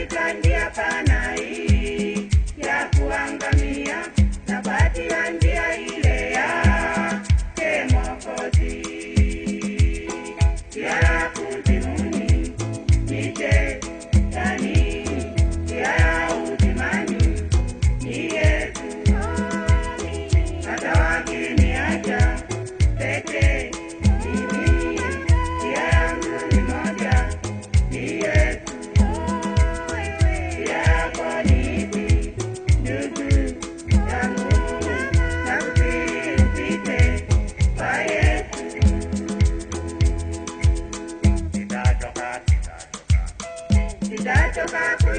Sitandi hapana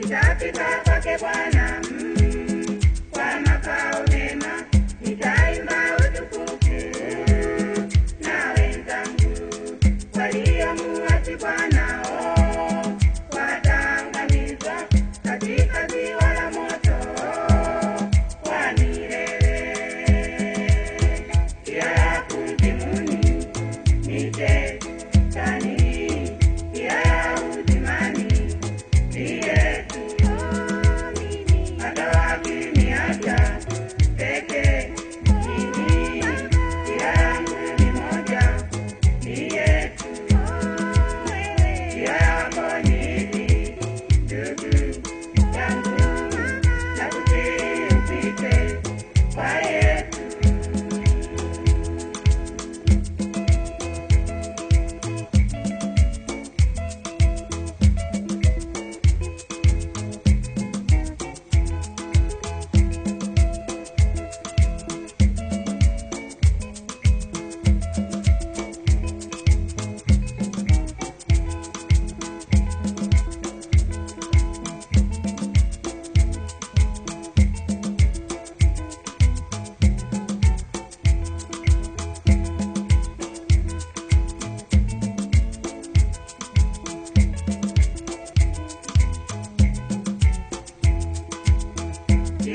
Kitapita kwake Bwana mm.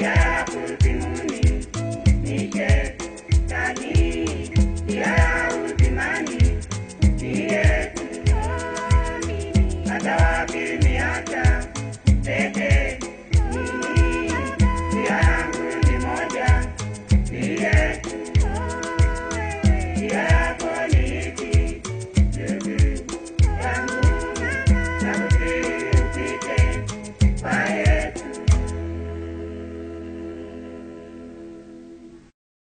Yeah.